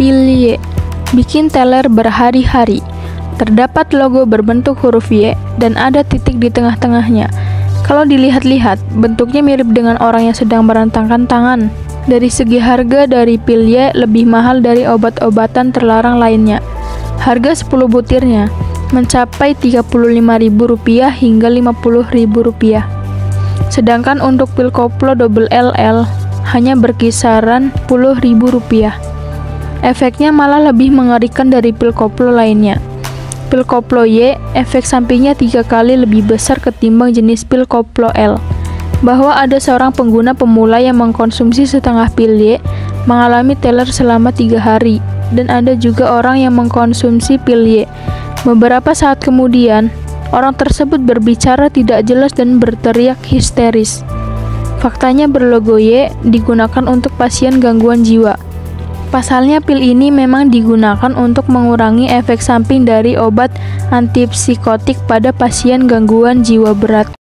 Y. Bikin teler berhari-hari. Terdapat logo berbentuk huruf Y dan ada titik di tengah-tengahnya. Kalau dilihat-lihat, bentuknya mirip dengan orang yang sedang merentangkan tangan. Dari segi harga dari pil Y lebih mahal dari obat-obatan terlarang lainnya. Harga 10 butirnya mencapai Rp35.000 hingga Rp50.000. Sedangkan untuk pil koplo double LL hanya berkisaran Rp10.000. Efeknya malah lebih mengerikan dari pil koplo lainnya. Pil koplo Y, efek sampingnya tiga kali lebih besar ketimbang jenis pil koplo L. Bahwa ada seorang pengguna pemula yang mengkonsumsi setengah pil Y mengalami teler selama tiga hari, dan ada juga orang yang mengkonsumsi pil Y. Beberapa saat kemudian, orang tersebut berbicara tidak jelas dan berteriak histeris. Faktanya berlogo Y digunakan untuk pasien gangguan jiwa. Pasalnya pil ini memang digunakan untuk mengurangi efek samping dari obat antipsikotik pada pasien gangguan jiwa berat.